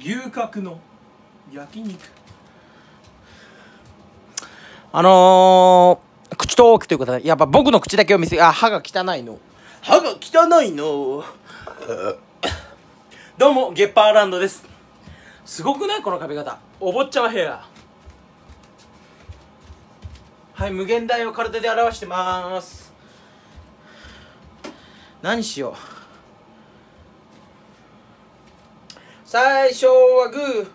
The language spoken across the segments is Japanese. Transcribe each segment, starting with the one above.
牛角の焼肉。あのー、口トークということでやっぱ僕の口だけを見せあ歯が汚いの。歯が汚いの？どうもゲッパーランドです。すごくない？この髪型。お坊ちゃまヘア。はい無限大を体で表してます。何しよう最初はグー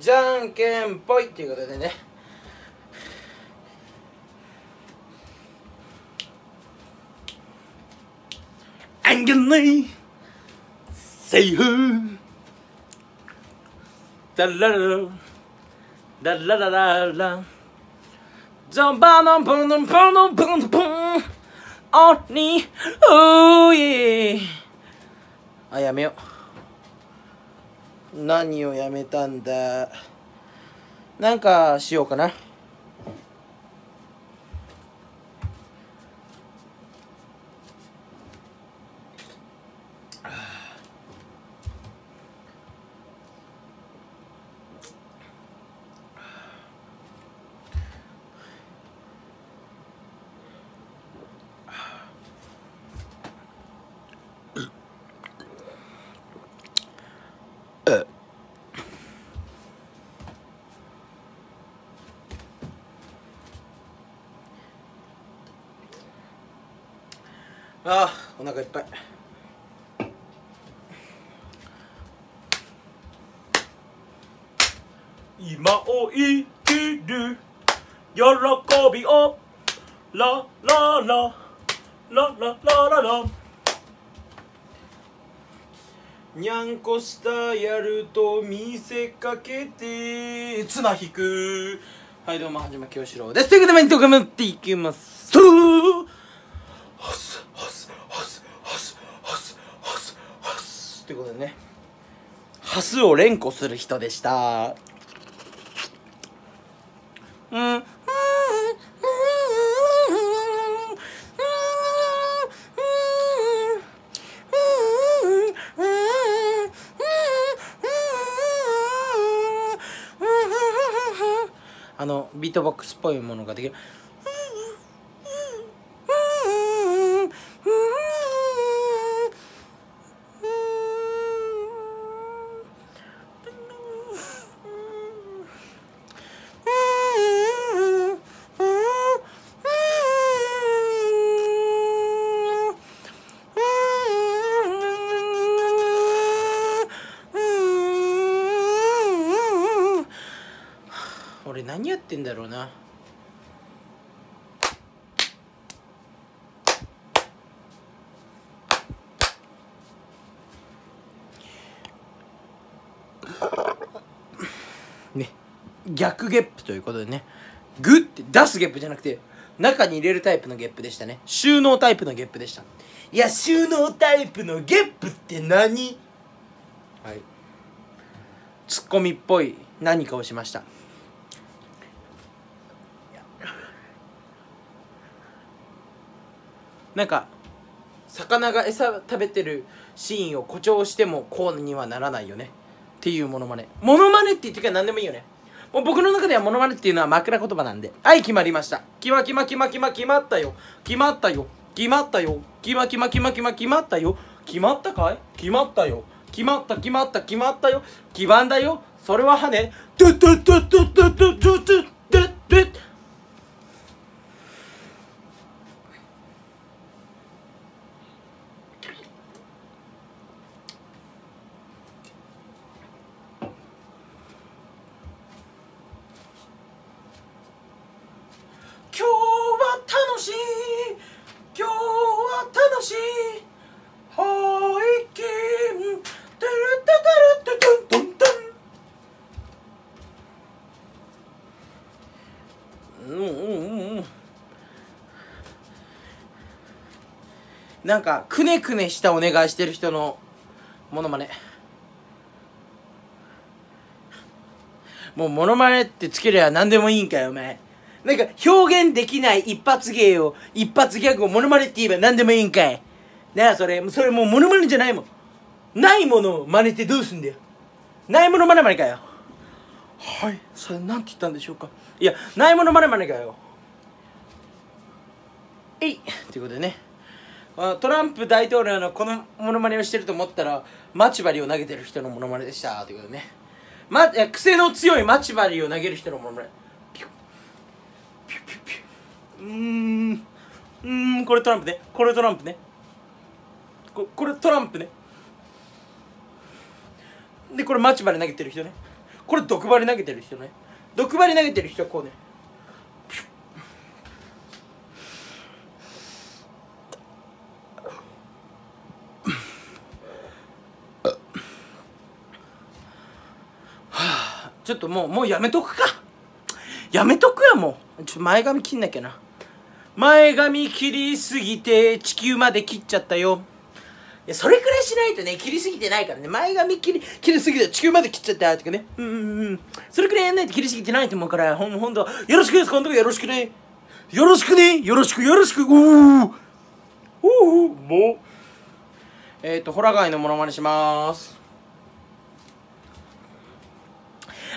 じゃんけんぽいっていうことでね。あんがないセーフダラララ。ララララ。ジャンバーのブンブンブンブンブンオンリー。ウーイあやめよう。何をやめたんだ。なんかしようかな。ああお腹いっぱい。今を生きる。喜びを。ララララララララ。にゃんこスターやると見せかけて。綱引く。はいどうもはじまきよしろうです。ということで頑張っていきます。はすはすはすはすはすはすはすということでね。ハスを連呼する人でした。うんあのビートボックスっぽいものができる。何やってんだろうな。ね。逆ゲップということでね。グッて出すゲップじゃなくて中に入れるタイプのゲップでしたね。収納タイプのゲップでした。いや収納タイプのゲップって何？はい。ツッコミっぽい何かをしました。なんか魚が餌食べてるシーンを誇張してもこうにはならないよね。っていうモノマネ。モノマネって言ってから何でもいいよね。もう僕の中ではモノマネっていうのは枕言葉なんで。はい決まりました。キマキマキマキマ決まったよ。決まったよ。決まったよ。決まキマ決まキマ決まったよ。決まったかい？決まったよ。決まった決まった決まったよ。基盤だよ。それは羽ね。トゥトゥトゥトゥトゥトゥトゥなんかくねくねしたお願いしてる人のモノマネ。もうモノマネってつけりゃ何でもいいんかよお前。なんか表現できない一発芸を一発ギャグをモノマネって言えば何でもいいんかい。なあそれ。それもうモノマネじゃないもん。ないものを真似てどうすんだよ。ないものまねまねかよ。はい。それなんて言ったんでしょうか。いやないものまねまねかよ。えい。ということでね。トランプ大統領のこのモノマネをしてると思ったら待ち針を投げてる人のモノマネでしたということでね。ま癖の強い待ち針を投げる人のモノマネ。ピュッ。ピュッピュッピュうーん。うーんこれトランプね。これトランプね。ここれトランプね。でこれ待ち針投げてる人ね。これ毒針投げてる人ね。毒針投げてる人はこうね。ちょっともうもうやめとくか。やめとくやもう。ちょ前髪切んなきゃな。前髪切りすぎて地球まで切っちゃったよ。いやそれくらいしないとね切りすぎてないからね。前髪切り切りすぎて地球まで切っちゃったとかね。うんうんうん。それくらいやんないと切りすぎてないと思うからほんほんとよろしくです今度よろしくね。よろしくね。よろしくよろしく。おー。おおもう。えっ、ー、とホラガイのモノマネします。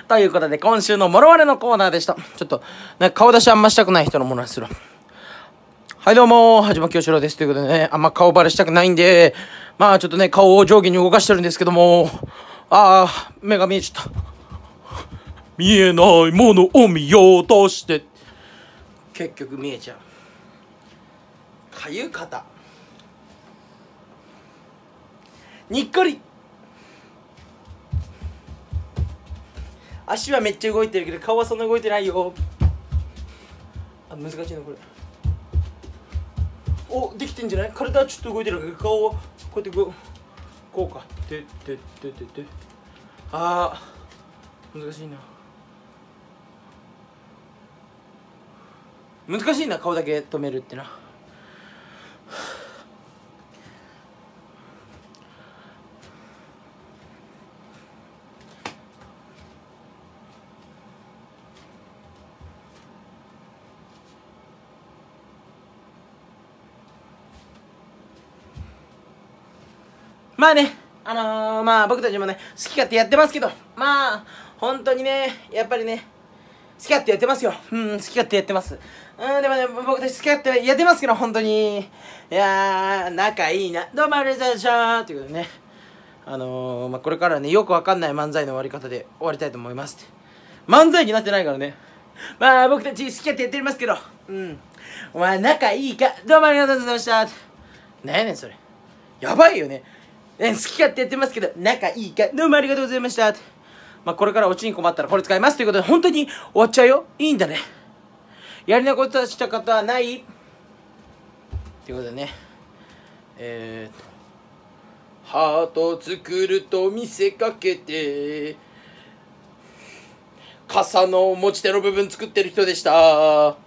ということで今週のモノマネのコーナーでしたちょっとなんか顔出しあんましたくない人のものにするはいどうも、はじまきよしろです。ということでね、あんま顔バレしたくないんで、まあちょっとね、顔を上下に動かしてるんですけども、ああ、目が見えちゃった。見えないものを見ようとして、結局見えちゃう。かゆ肩。にっこり。足はめっちゃ動いてるけど、顔はそんな動いてないよ。あ、難しいな、これ。おできてんじゃない？体はちょっと動いてるけど顔はこうやってこうこうか。てててててあー難しいな。難しいな顔だけ止めるってな。まあね、あのー、まあ僕たちもね、好き勝手やってますけど、まあ、本当にね、やっぱりね、好き勝手やってますよ。うん、好き勝手やってます。うん、でもね、僕たち好き勝手やってますけど、本当に。いやー、仲いいな。どうもありがとうございましたということでね、あのー、まあこれからね、よくわかんない漫才の終わり方で終わりたいと思います。漫才になってないからね。まあ僕たち好き勝手やってますけど、うん。お前仲いいか？どうもありがとうございました。なんやねん、それ。やばいよね。え好き勝手やってますけど仲いいかどうもありがとうございました。まあこれからオチに困ったらこれ使いますということで本当に終わっちゃうよ。いいんだね。やりなことした方はない？ということでね。えー、とハートを作ると見せかけて傘の持ち手の部分作ってる人でした。